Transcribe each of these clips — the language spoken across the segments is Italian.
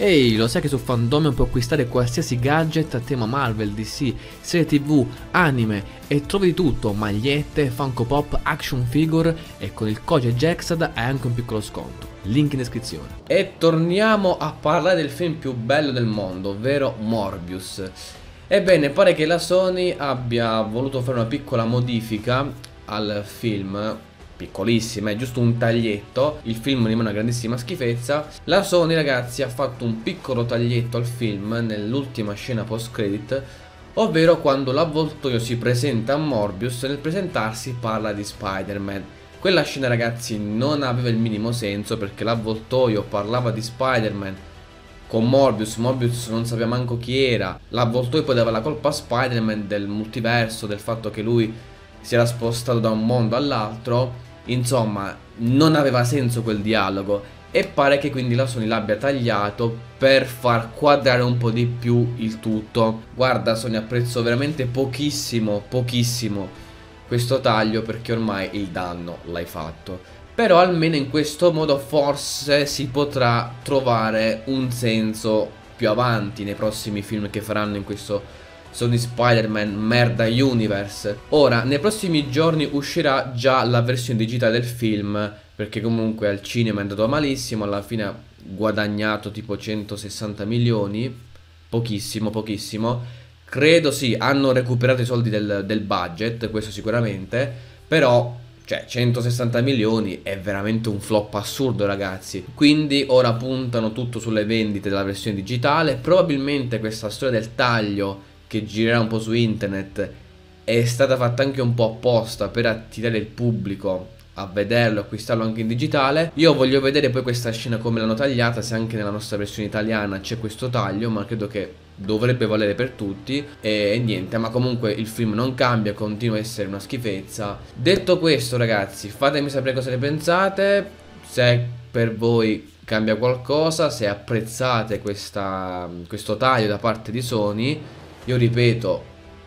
Ehi, lo sai che su Fandomion puoi acquistare qualsiasi gadget a tema Marvel, DC, serie tv, anime e trovi di tutto, magliette, Funko Pop, action figure e con il codice Jaxad hai anche un piccolo sconto. Link in descrizione. E torniamo a parlare del film più bello del mondo, ovvero Morbius. Ebbene, pare che la Sony abbia voluto fare una piccola modifica al film piccolissima, è giusto un taglietto, il film rimane una grandissima schifezza. La Sony ragazzi ha fatto un piccolo taglietto al film nell'ultima scena post credit, ovvero quando l'avvoltoio si presenta a Morbius nel presentarsi parla di Spider-Man. Quella scena ragazzi non aveva il minimo senso perché l'avvoltoio parlava di Spider-Man con Morbius, Morbius non sapeva manco chi era, l'avvoltoio poi dava la colpa a Spider-Man del multiverso, del fatto che lui si era spostato da un mondo all'altro Insomma, non aveva senso quel dialogo e pare che quindi la Sony l'abbia tagliato per far quadrare un po' di più il tutto. Guarda Sony apprezzo veramente pochissimo, pochissimo questo taglio perché ormai il danno l'hai fatto. Però almeno in questo modo forse si potrà trovare un senso più avanti nei prossimi film che faranno in questo Sony Spider-Man Merda Universe. Ora, nei prossimi giorni uscirà già la versione digitale del film, perché comunque al cinema è andato malissimo, alla fine ha guadagnato tipo 160 milioni, pochissimo, pochissimo. Credo sì, hanno recuperato i soldi del, del budget, questo sicuramente, però cioè 160 milioni è veramente un flop assurdo ragazzi quindi ora puntano tutto sulle vendite della versione digitale probabilmente questa storia del taglio che girerà un po' su internet è stata fatta anche un po' apposta per attirare il pubblico a vederlo, acquistarlo anche in digitale. Io voglio vedere poi questa scena come l'hanno tagliata, se anche nella nostra versione italiana c'è questo taglio, ma credo che dovrebbe valere per tutti e niente, ma comunque il film non cambia, continua a essere una schifezza. Detto questo, ragazzi, fatemi sapere cosa ne pensate, se per voi cambia qualcosa, se apprezzate questa, questo taglio da parte di Sony io ripeto,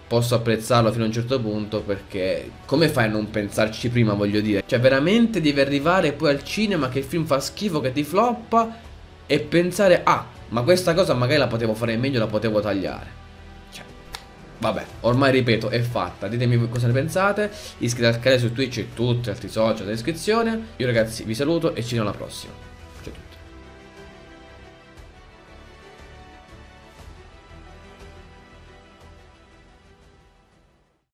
posso apprezzarlo fino a un certo punto perché come fai a non pensarci prima, voglio dire? Cioè veramente devi arrivare poi al cinema che il film fa schifo, che ti floppa e pensare, ah, ma questa cosa magari la potevo fare meglio, la potevo tagliare. Cioè, vabbè, ormai ripeto, è fatta. Ditemi cosa ne pensate, iscrivetevi al canale su Twitch e tutti gli altri social nella descrizione. Io ragazzi vi saluto e ci vediamo alla prossima.